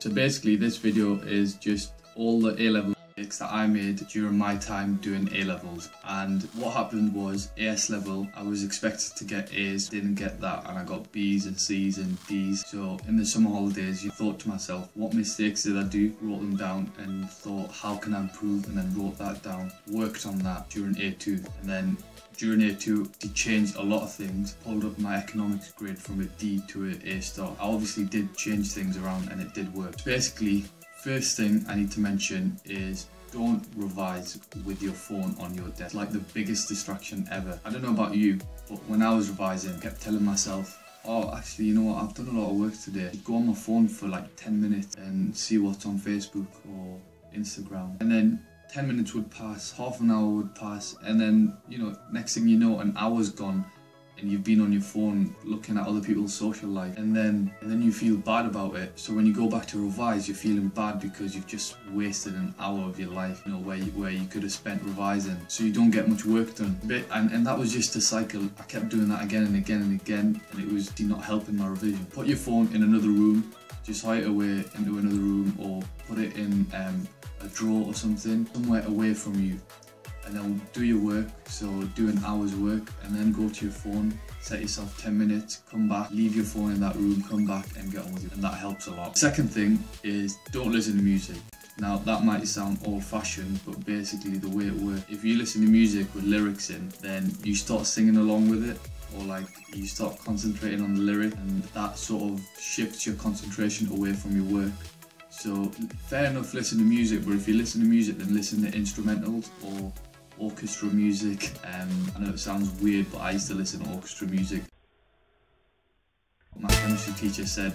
So basically this video is just all the A-level mistakes that I made during my time doing A-levels and what happened was AS level I was expected to get A's didn't get that and I got B's and C's and D's. So in the summer holidays you thought to myself what mistakes did I do? Wrote them down and thought how can I improve? And then wrote that down worked on that during A2 and then during A2, he changed a lot of things, pulled up my economics grade from a D to an A star. I obviously did change things around and it did work. Basically, first thing I need to mention is don't revise with your phone on your desk. Like the biggest distraction ever. I don't know about you, but when I was revising, I kept telling myself, oh, actually, you know what, I've done a lot of work today. Go on my phone for like 10 minutes and see what's on Facebook or Instagram. And then 10 minutes would pass, half an hour would pass, and then, you know, next thing you know, an hour's gone and you've been on your phone looking at other people's social life and then and then you feel bad about it. So when you go back to revise you're feeling bad because you've just wasted an hour of your life you know where you, where you could have spent revising. So you don't get much work done. But and, and that was just a cycle. I kept doing that again and again and again and it was not helping my revision. Put your phone in another room just hide it away into another room or put it in um, a drawer or something, somewhere away from you. And then do your work, so do an hour's work and then go to your phone, set yourself 10 minutes, come back, leave your phone in that room, come back and get on with it. And that helps a lot. Second thing is don't listen to music. Now that might sound old fashioned, but basically the way it works, if you listen to music with lyrics in, then you start singing along with it or like you start concentrating on the lyric and that sort of shifts your concentration away from your work so fair enough, listen to music, but if you listen to music, then listen to instrumentals or orchestra music. Um, I know it sounds weird, but I used to listen to orchestra music. My chemistry teacher said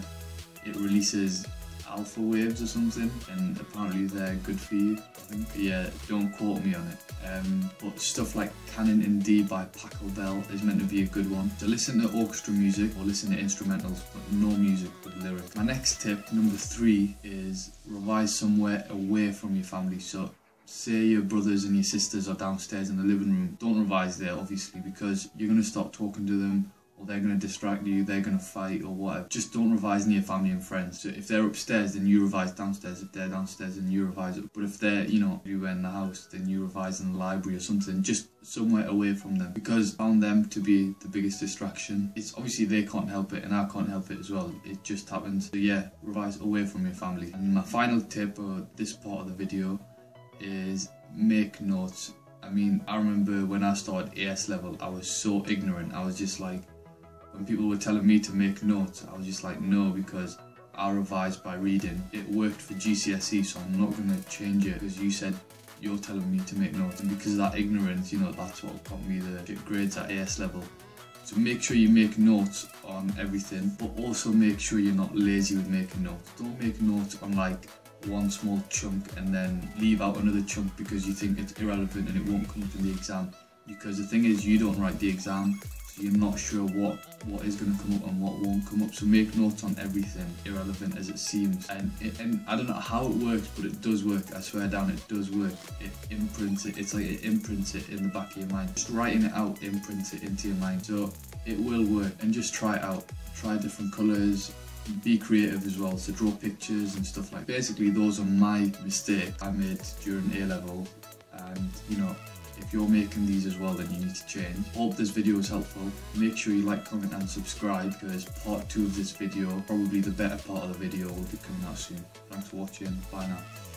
it releases alpha waves or something, and apparently they're good for you. I think. Yeah, don't quote me on it. Um, but stuff like Canon in D by Pachelbel is meant to be a good one. So listen to orchestra music or listen to instrumentals, but no music with lyrics. My next tip, number three, is revise somewhere away from your family. So say your brothers and your sisters are downstairs in the living room, don't revise there obviously because you're going to start talking to them or they're going to distract you, they're going to fight or whatever. Just don't revise near family and friends. So if they're upstairs, then you revise downstairs. If they're downstairs, then you revise it. But if they're, you know, you in the house, then you revise in the library or something. Just somewhere away from them because I found them to be the biggest distraction. It's obviously they can't help it and I can't help it as well. It just happens. So yeah, revise away from your family. And my final tip or this part of the video is make notes. I mean, I remember when I started AS level, I was so ignorant. I was just like, when people were telling me to make notes, I was just like, no, because I revised by reading. It worked for GCSE, so I'm not going to change it because you said you're telling me to make notes. And because of that ignorance, you know, that's what got me the grades at AS level. So make sure you make notes on everything, but also make sure you're not lazy with making notes. Don't make notes on like one small chunk and then leave out another chunk because you think it's irrelevant and it won't come up in the exam. Because the thing is, you don't write the exam, so you're not sure what what is going to come up and what won't come up. So make notes on everything irrelevant as it seems. And it, and I don't know how it works but it does work. I swear down it does work. It imprints it it's like it imprints it in the back of your mind. Just writing it out imprints it into your mind. So it will work. And just try it out. Try different colors be creative as well so draw pictures and stuff like basically those are my mistakes I made during A level and you know if you're making these as well, then you need to change. Hope this video was helpful. Make sure you like, comment and subscribe because part 2 of this video, probably the better part of the video, will be coming out soon. Thanks for watching. Bye now.